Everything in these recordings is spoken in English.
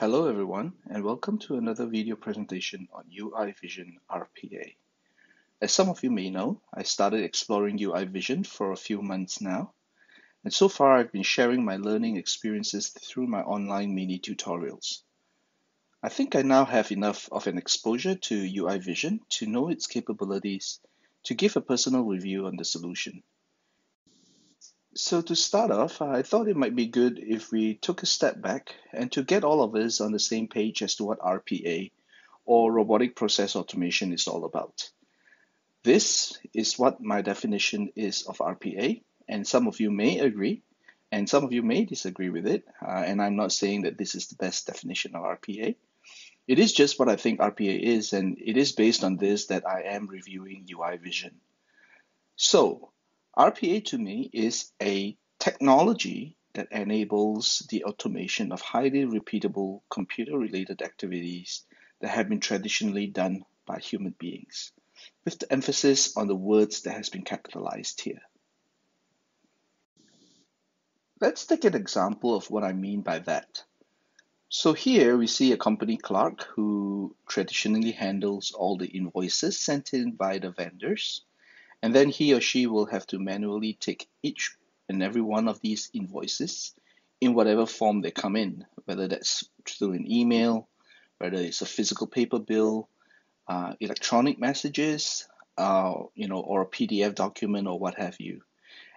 Hello everyone and welcome to another video presentation on UI Vision RPA. As some of you may know, I started exploring UI Vision for a few months now and so far I've been sharing my learning experiences through my online mini tutorials. I think I now have enough of an exposure to UI Vision to know its capabilities to give a personal review on the solution. So to start off, I thought it might be good if we took a step back and to get all of us on the same page as to what RPA or robotic process automation is all about. This is what my definition is of RPA, and some of you may agree, and some of you may disagree with it. Uh, and I'm not saying that this is the best definition of RPA. It is just what I think RPA is, and it is based on this that I am reviewing UI Vision. So, RPA to me is a technology that enables the automation of highly repeatable computer related activities that have been traditionally done by human beings, with the emphasis on the words that has been capitalized here. Let's take an example of what I mean by that. So here we see a company clerk who traditionally handles all the invoices sent in by the vendors and then he or she will have to manually take each and every one of these invoices in whatever form they come in, whether that's through an email, whether it's a physical paper bill, uh, electronic messages, uh, you know, or a PDF document or what have you.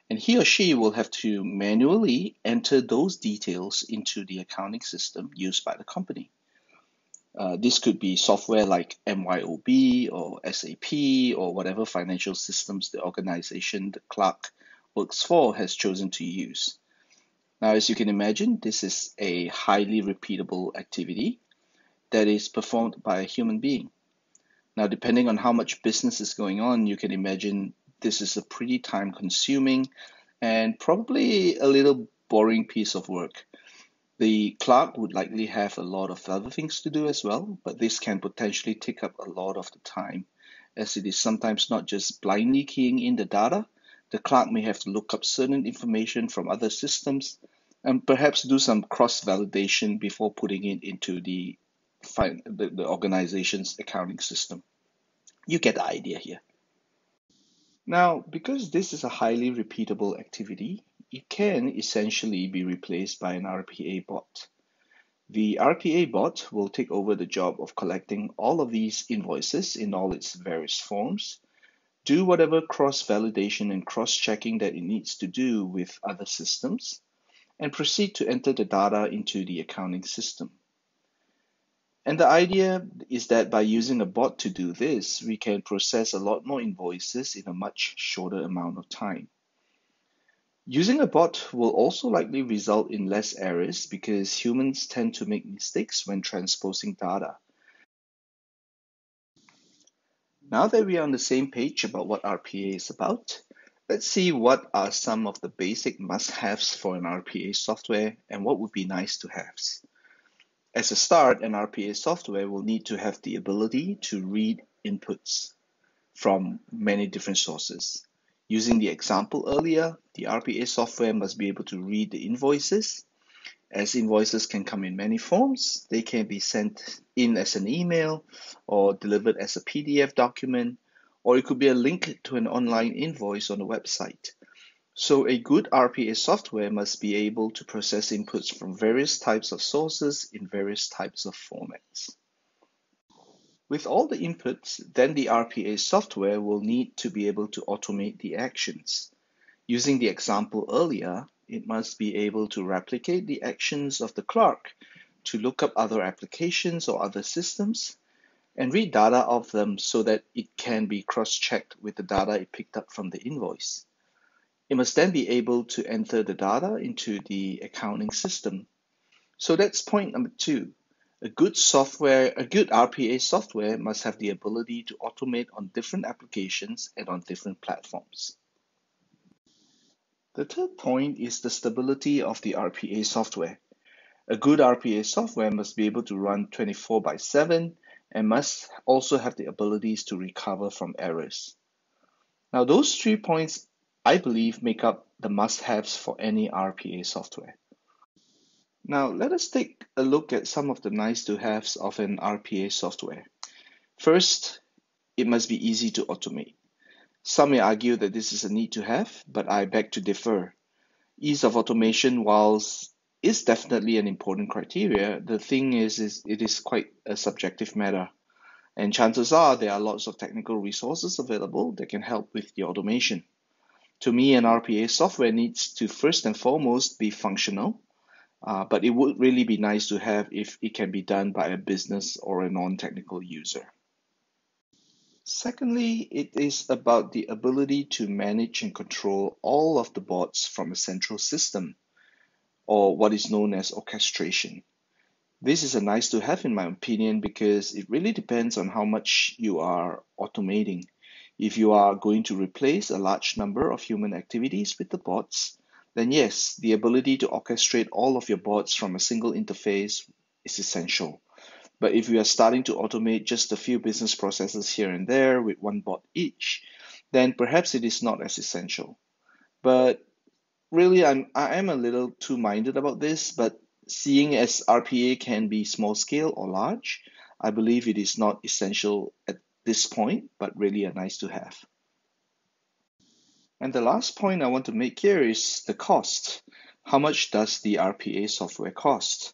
And he or she will have to manually enter those details into the accounting system used by the company. Uh, this could be software like MYOB or SAP or whatever financial systems the organization the clerk works for has chosen to use. Now, as you can imagine, this is a highly repeatable activity that is performed by a human being. Now, depending on how much business is going on, you can imagine this is a pretty time consuming and probably a little boring piece of work. The clerk would likely have a lot of other things to do as well, but this can potentially take up a lot of the time, as it is sometimes not just blindly keying in the data. The clerk may have to look up certain information from other systems and perhaps do some cross validation before putting it into the, the, the organization's accounting system. You get the idea here. Now, because this is a highly repeatable activity, it can essentially be replaced by an RPA bot. The RPA bot will take over the job of collecting all of these invoices in all its various forms, do whatever cross validation and cross checking that it needs to do with other systems, and proceed to enter the data into the accounting system. And the idea is that by using a bot to do this, we can process a lot more invoices in a much shorter amount of time. Using a bot will also likely result in less errors because humans tend to make mistakes when transposing data. Now that we are on the same page about what RPA is about, let's see what are some of the basic must-haves for an RPA software and what would be nice to haves. As a start, an RPA software will need to have the ability to read inputs from many different sources. Using the example earlier, the RPA software must be able to read the invoices. As invoices can come in many forms, they can be sent in as an email or delivered as a PDF document, or it could be a link to an online invoice on a website. So a good RPA software must be able to process inputs from various types of sources in various types of formats. With all the inputs, then the RPA software will need to be able to automate the actions. Using the example earlier, it must be able to replicate the actions of the clerk to look up other applications or other systems and read data of them so that it can be cross-checked with the data it picked up from the invoice. It must then be able to enter the data into the accounting system. So that's point number two. A good software, a good RPA software must have the ability to automate on different applications and on different platforms. The third point is the stability of the RPA software. A good RPA software must be able to run 24 by 7 and must also have the abilities to recover from errors. Now, those three points I believe make up the must haves for any RPA software. Now, let us take a look at some of the nice to haves of an RPA software. First, it must be easy to automate. Some may argue that this is a need to have, but I beg to differ. Ease of automation, whilst is definitely an important criteria, the thing is, is it is quite a subjective matter. And chances are there are lots of technical resources available that can help with the automation. To me, an RPA software needs to first and foremost be functional, uh, but it would really be nice to have if it can be done by a business or a non-technical user. Secondly, it is about the ability to manage and control all of the bots from a central system, or what is known as orchestration. This is a nice to have in my opinion because it really depends on how much you are automating. If you are going to replace a large number of human activities with the bots, then yes, the ability to orchestrate all of your bots from a single interface is essential. But if we are starting to automate just a few business processes here and there with one bot each, then perhaps it is not as essential. But really, I'm I am a little too minded about this. But seeing as RPA can be small scale or large, I believe it is not essential at this point, but really a nice to have. And the last point I want to make here is the cost. How much does the RPA software cost?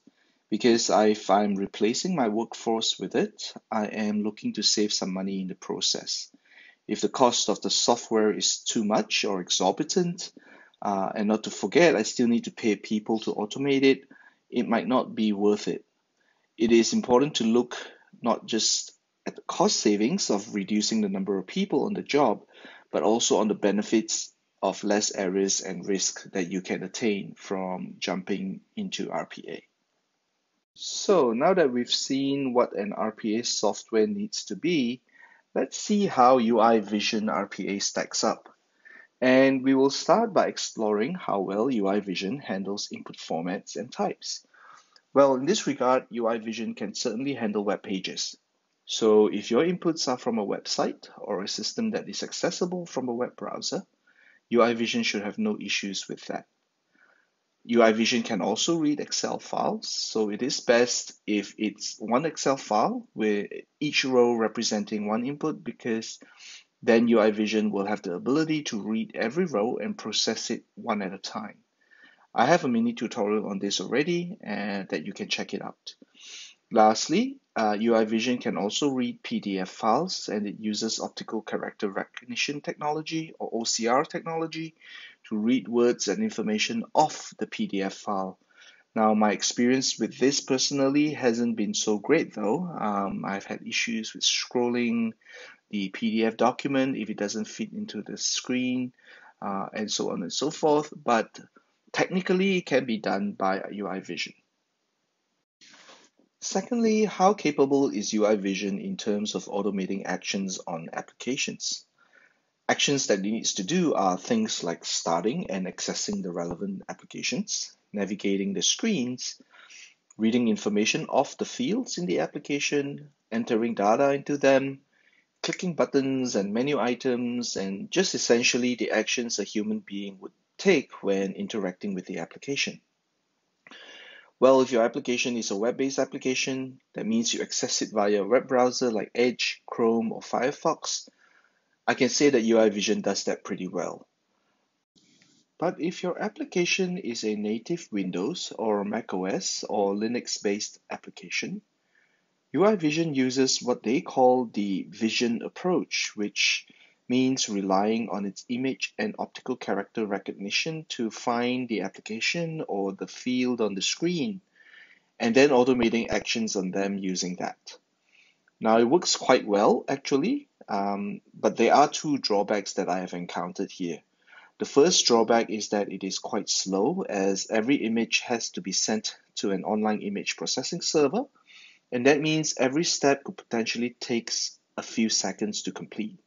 because if I'm replacing my workforce with it, I am looking to save some money in the process. If the cost of the software is too much or exorbitant, uh, and not to forget, I still need to pay people to automate it, it might not be worth it. It is important to look not just at the cost savings of reducing the number of people on the job, but also on the benefits of less errors and risk that you can attain from jumping into RPA. So now that we've seen what an RPA software needs to be, let's see how UI Vision RPA stacks up. And we will start by exploring how well UI Vision handles input formats and types. Well, in this regard, UI Vision can certainly handle web pages. So if your inputs are from a website or a system that is accessible from a web browser, UI Vision should have no issues with that. UI Vision can also read Excel files, so it is best if it's one Excel file with each row representing one input because then UI Vision will have the ability to read every row and process it one at a time. I have a mini tutorial on this already and that you can check it out. Lastly, uh, UI Vision can also read PDF files and it uses optical character recognition technology or OCR technology to read words and information off the PDF file. Now, my experience with this personally hasn't been so great though. Um, I've had issues with scrolling the PDF document if it doesn't fit into the screen uh, and so on and so forth, but technically it can be done by UI Vision. Secondly, how capable is UI Vision in terms of automating actions on applications? Actions that it needs to do are things like starting and accessing the relevant applications, navigating the screens, reading information off the fields in the application, entering data into them, clicking buttons and menu items, and just essentially the actions a human being would take when interacting with the application. Well, if your application is a web-based application, that means you access it via a web browser like Edge, Chrome, or Firefox. I can say that UI Vision does that pretty well. But if your application is a native Windows or macOS or Linux-based application, UI Vision uses what they call the vision approach, which means relying on its image and optical character recognition to find the application or the field on the screen, and then automating actions on them using that. Now, it works quite well actually, um, but there are two drawbacks that I have encountered here. The first drawback is that it is quite slow as every image has to be sent to an online image processing server, and that means every step could potentially takes a few seconds to complete.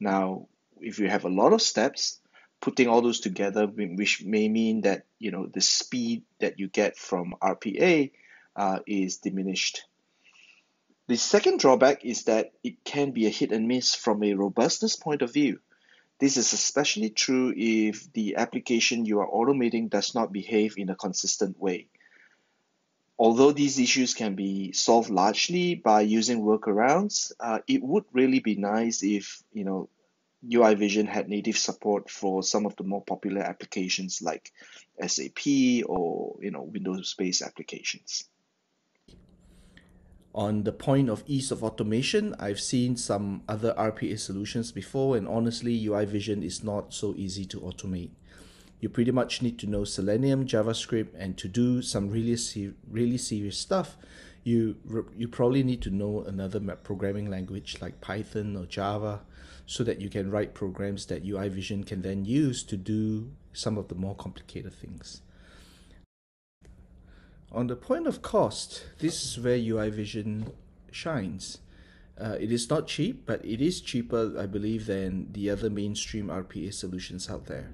Now, if you have a lot of steps, putting all those together, which may mean that you know the speed that you get from RPA uh, is diminished. The second drawback is that it can be a hit and miss from a robustness point of view. This is especially true if the application you are automating does not behave in a consistent way. Although these issues can be solved largely by using workarounds, uh, it would really be nice if you know UI Vision had native support for some of the more popular applications like SAP or you know Windows-based applications. On the point of ease of automation, I've seen some other RPA solutions before, and honestly, UI Vision is not so easy to automate. You pretty much need to know Selenium, JavaScript, and to do some really really serious stuff, you you probably need to know another programming language like Python or Java, so that you can write programs that UI Vision can then use to do some of the more complicated things. On the point of cost, this is where UI Vision shines. Uh, it is not cheap, but it is cheaper, I believe, than the other mainstream RPA solutions out there.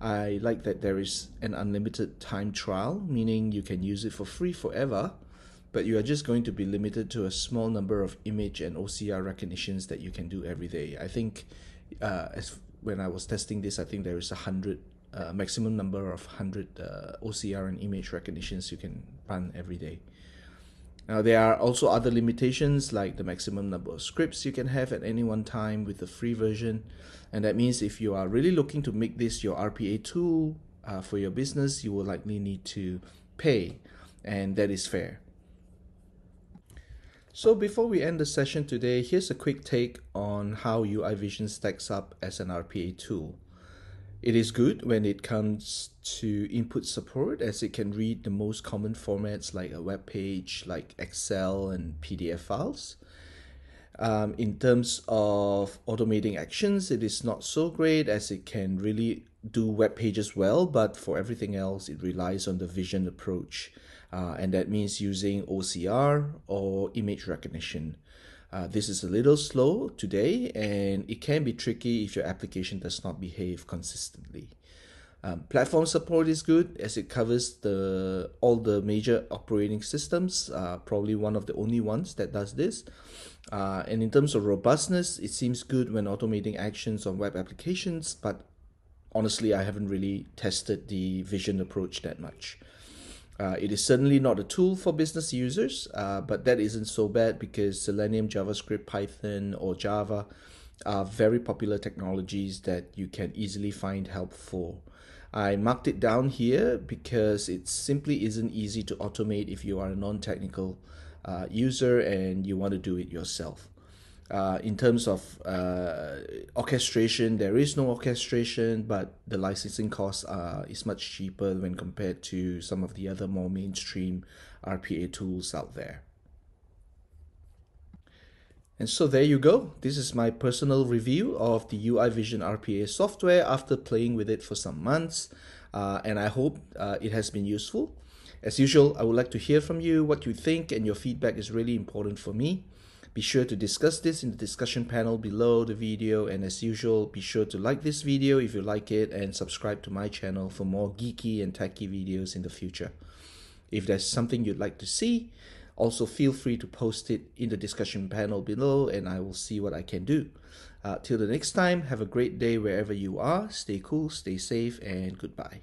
I like that there is an unlimited time trial, meaning you can use it for free forever, but you are just going to be limited to a small number of image and OCR recognitions that you can do every day. I think, uh, as when I was testing this, I think there is a hundred uh, maximum number of 100 uh, OCR and image recognitions you can run every day. Now, there are also other limitations like the maximum number of scripts you can have at any one time with the free version. And that means if you are really looking to make this your RPA tool uh, for your business, you will likely need to pay, and that is fair. So before we end the session today, here's a quick take on how UI Vision stacks up as an RPA tool. It is good when it comes to input support as it can read the most common formats like a web page, like Excel and PDF files. Um, in terms of automating actions, it is not so great as it can really do web pages well, but for everything else, it relies on the vision approach. Uh, and that means using OCR or image recognition. Uh, this is a little slow today and it can be tricky if your application does not behave consistently. Um, platform support is good as it covers the all the major operating systems, uh, probably one of the only ones that does this. Uh, and in terms of robustness, it seems good when automating actions on web applications, but honestly, I haven't really tested the vision approach that much. Uh, it is certainly not a tool for business users, uh, but that isn't so bad because Selenium, JavaScript, Python, or Java are very popular technologies that you can easily find help for. I marked it down here because it simply isn't easy to automate if you are a non technical uh, user and you want to do it yourself. Uh, in terms of uh, orchestration, there is no orchestration, but the licensing cost is much cheaper when compared to some of the other more mainstream RPA tools out there. And so there you go. This is my personal review of the UI Vision RPA software after playing with it for some months. Uh, and I hope uh, it has been useful. As usual, I would like to hear from you what you think, and your feedback is really important for me. Be sure to discuss this in the discussion panel below the video and as usual, be sure to like this video if you like it and subscribe to my channel for more geeky and techy videos in the future. If there's something you'd like to see, also feel free to post it in the discussion panel below and I will see what I can do. Uh, till the next time, have a great day wherever you are. Stay cool, stay safe, and goodbye.